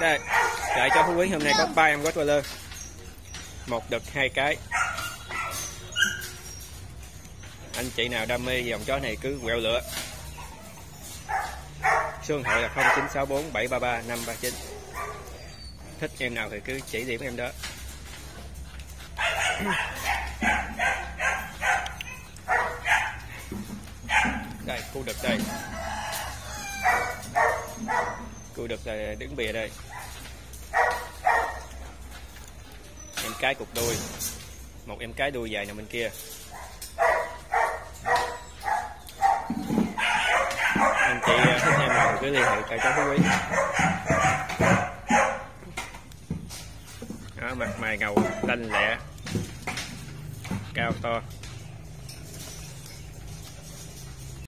đây chạy chó Phú Quý, hôm nay có ba em Rottweiler một đực, hai cái. Anh chị nào đam mê dòng chó này cứ quẹo lửa. Số điện thoại là 0964 733 539 thích em nào thì cứ chỉ điểm em đó. Đây, khu đực đây cua đực là ờ, đứng bìa đây. Em cái cục đuôi một em cái đuôi dài nằm bên kia. Anh chị thích em nào cứ liên hệ cài cháu phú quý đó, mặt mày ngầu lanh lẹ cao to.